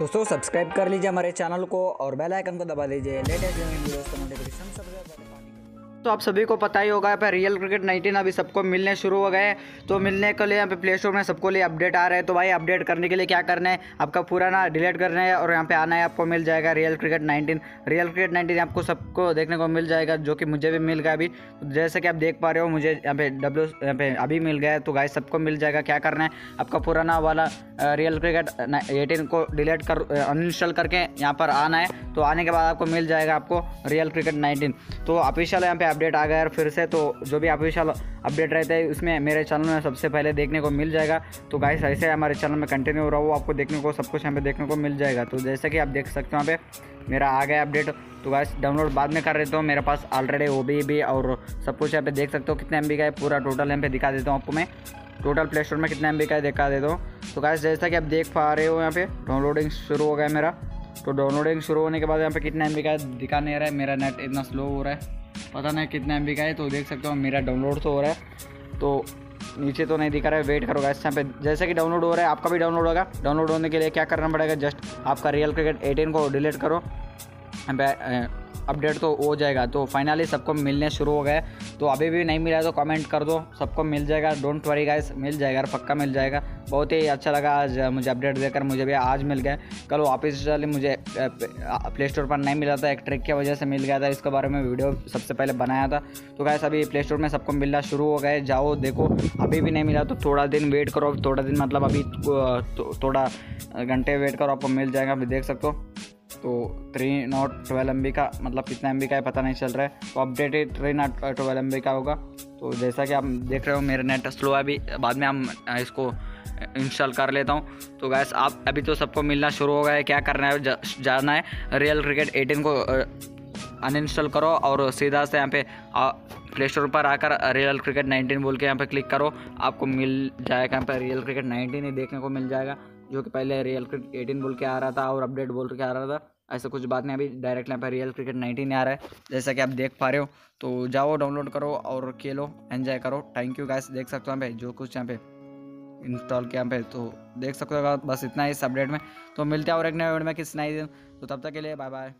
दोस्तों सब्सक्राइब कर लीजिए हमारे चैनल को और बेल आइकन को दबा दीजिए। लेटेस्ट वीडियोस का नोटिफिकेशन सबसे तो आप सभी को पता ही होगा, यहाँ रियल क्रिकेट 19 अभी सबको मिलने शुरू हो गए तो मिलने के लिए यहाँ पे प्ले स्टोर में सबको लिए अपडेट आ रहे हैं। तो भाई अपडेट करने के लिए क्या करना है? आपका पूरा ना डिलीट करना है और यहाँ पे आना है, आपको मिल जाएगा रियल क्रिकेट 19 रियल क्रिकेट 19 आपको सबको देखने को मिल जाएगा, जो कि मुझे भी मिल गया अभी। तो जैसे कि आप देख पा रहे हो, मुझे यहाँ पे डब्ल्यू यहाँ पे अभी मिल गया तो गाइस सबको मिल जाएगा, क्या करना है? आपका पुराना वाला रियल क्रिकेट एटीन को डिलीट कर अनइंस्टॉल करके यहाँ पर आना है। तो आने के बाद आपको मिल जाएगा आपको रियल क्रिकेट 19 तो ऑफिशियल यहाँ पे अपडेट आ गया है फिर से तो जो भी ऑफिशियल अपडेट रहते हैं, उसमें मेरे चैनल में सबसे पहले देखने को मिल जाएगा। तो गाइस ऐसे हमारे चैनल में कंटिन्यू हो रहा रहो आपको देखने को, सब कुछ यहाँ पे देखने को मिल जाएगा। तो जैसे कि आप देख सकते हो यहाँ पे, मेरा आ गया अपडेट तो गाइस डाउनलोड बाद में कर रहे हो। मेरे पास ऑलरेडी ओ भी और सब कुछ यहाँ पे देख सकते हो। कितने एम का है, पूरा टोटल यहाँ पे दिखा देता हूँ आपको मैं। टोटल प्ले स्टोर में कितना एमबी का है, दिखा देता हूँ। तो गाइस जैसा कि आप देख पा रहे हो यहाँ पे डाउनलोडिंग शुरू हो गया मेरा। तो डाउनलोडिंग शुरू होने के बाद यहाँ पे कितना एमबी का है, दिखा नहीं रहा है। मेरा नेट इतना स्लो हो रहा है। पता नहीं कितना एमबी का है तो देख सकते हो मेरा डाउनलोड तो हो रहा है। तो नीचे तो नहीं दिखा रहा है वेट करोगा इस टाइम पे जैसे कि डाउनलोड हो रहा है, आपका भी डाउनलोड होगा। डाउनलोड होने के लिए क्या करना पड़ेगा जस्ट आपका रियल क्रिकेट एटीन को डिलीट करो। अपडेट तो हो जाएगा। तो फाइनली सबको मिलने शुरू हो गए। तो अभी भी नहीं मिला तो कमेंट कर दो। सबको मिल जाएगा। डोंट वरी गाइस मिल जाएगा, पक्का मिल जाएगा। बहुत ही अच्छा लगा आज मुझे अपडेट देकर। मुझे भी आज मिल गया कल ऑफिशियली मुझे प्ले स्टोर पर नहीं मिला था। एक ट्रिक की वजह से मिल गया था। इसके बारे में वीडियो सबसे पहले बनाया था। तो गाइस अभी प्ले स्टोर में सबको मिलना शुरू हो गए। जाओ, देखो। अभी भी नहीं मिला तो थोड़ा दिन वेट करो। थोड़ा दिन मतलब अभी थोड़ा घंटे वेट करो। आपको मिल जाएगा। अभी देख सकते हो। तो थ्री नॉट ट्वेल्व एमबी का मतलब कितना एमबी का है पता नहीं चल रहा है। तो updated three nought twelve MB का होगा। तो जैसा कि आप देख रहे हो, मेरे नेट स्लो है अभी। बाद में हम इसको इंस्टॉल कर लेता हूँ। तो गैस आप अभी तो सबको मिलना शुरू हो गया है। क्या करना है जाना है। रियल क्रिकेट एटीन को अनइंस्टॉल करो और सीधा से यहाँ पे प्ले स्टोर पर आकर रियल क्रिकेट 19 बोल के यहाँ पे क्लिक करो। आपको मिल जाएगा यहाँ पे रियल क्रिकेट 19 ही देखने को मिल जाएगा। जो कि पहले रियल क्रिकेट एटीन बोल के आ रहा था और अपडेट बोल के आ रहा था। ऐसा कुछ बात नहीं, अभी डायरेक्ट यहाँ पर रियल क्रिकेट नाइनटीन आ रहा है। जैसा कि आप देख पा रहे हो तो जाओ डाउनलोड करो और खेलो एंजॉय करो। थैंक यू गैस देख सकते हो यहाँ पे, जो कुछ यहाँ पे इंस्टॉल किया पे तो देख सकते हो बस इतना ही इस अपडेट में। तो मिलते हैं और एक नए वीडियो में किस नई दिन। तो तब तक के लिए बाय बाय